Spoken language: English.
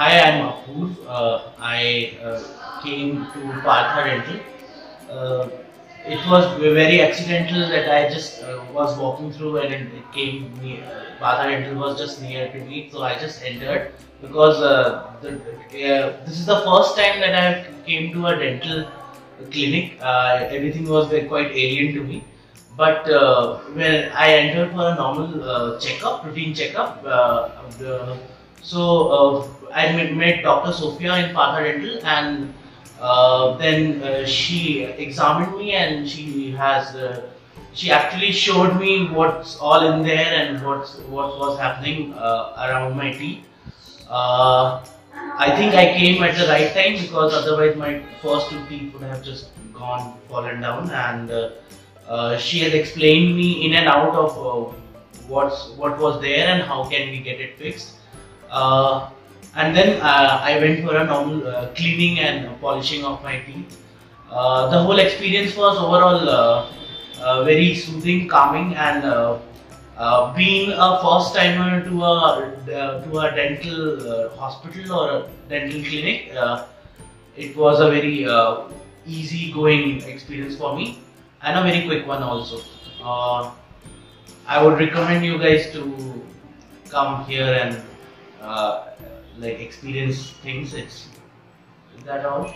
hi, I'm Apurv. Uh, I uh, came to Partha Dental. Uh, it was very accidental that I just uh, was walking through and it, came near. Partha Dental was just near to me, so I just entered because uh, the, uh, this is the first time that I came to a dental clinic. Everything was very, quite alien to me. But when I entered for a normal checkup, routine checkup, uh, so uh, I met, Dr. Sophia in Partha Dental, and uh, then uh, she examined me, and she has uh, she actually showed me what's all in there and what's what was happening uh, around my teeth. Uh, I think I came at the right time because otherwise my first two teeth would have just gone fallen down and. She has explained me in and out of what's what was there and how can we get it fixed. Uh, and then uh, I went for a normal uh, cleaning and polishing of my teeth. Uh, the whole experience was overall very soothing, calming, and being a first timer to a to a dental hospital or a dental clinic, it was a very easy going experience for me and a very quick one also. Uh, I would recommend you guys to come here and uh, like experience things. It's is that all?